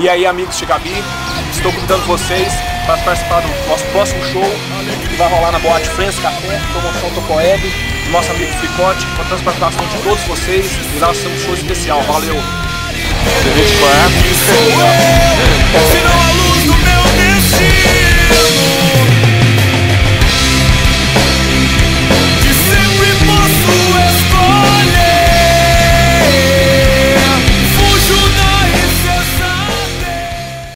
E aí, amigos de Gabi, estou convidando vocês para participar do nosso próximo show que vai rolar na Boate Friends Café, promoção Tocoeb, do nosso amigo Fricote. Com a participação de todos vocês e nós temos um show especial. Valeu!